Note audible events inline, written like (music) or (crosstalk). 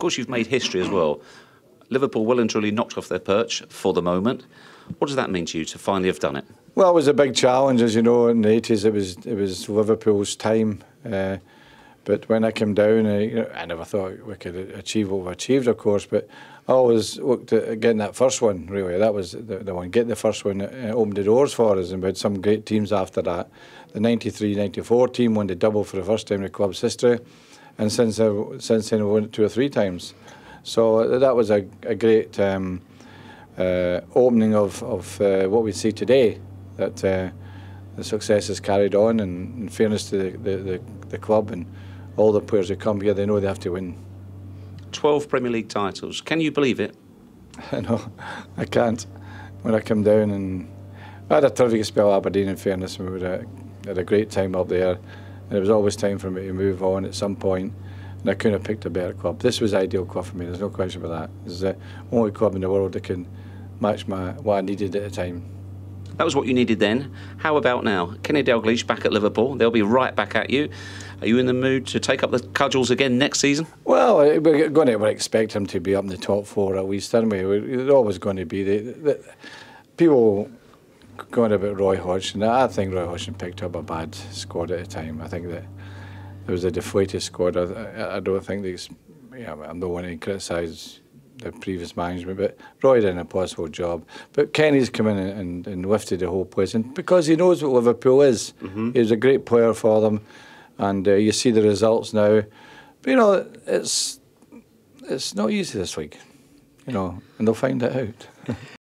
course, you've made history as well. Liverpool well and truly knocked off their perch for the moment. What does that mean to you to finally have done it? Well, it was a big challenge, as you know. In the eighties, it was it was Liverpool's time. Uh, but when I came down, I, you know, I never thought we could achieve what we achieved, of course. But I always looked at getting that first one. Really, that was the, the one. Get the first one. It opened the doors for us, and we had some great teams after that. The 93-94 team won the double for the first time in the club's history, and since uh, since then we won it two or three times. So that was a, a great um, uh, opening of, of uh, what we see today, that uh, the success is carried on and in fairness to the, the, the, the club and all the players who come here, they know they have to win. 12 Premier League titles. Can you believe it? (laughs) no, I can't. When I come down and I had a terrific spell at Aberdeen in fairness, we had a, had a great time up there and it was always time for me to move on at some point and I couldn't have picked a better club. This was the ideal club for me, there's no question about that. This is the only club in the world that can match my what I needed at the time. That was what you needed then. How about now? Kenny Dalglish back at Liverpool. They'll be right back at you. Are you in the mood to take up the cudgels again next season? Well, eh, we're going to expect him to be up in the top four at least, aren't we? We're always going to be. The, the, people going about Roy Hodgson. I think Roy Hodgson picked up a bad squad at the time. I think that it was a deflated squad. I, I don't think these. Yeah, I'm the one to criticise the previous management, but Roy did an impossible job. But Kenny's come in and, and lifted the whole place, and because he knows what Liverpool is, mm -hmm. he's a great player for them, and uh, you see the results now. But you know, it's it's not easy this week, you know, and they'll find it out. (laughs)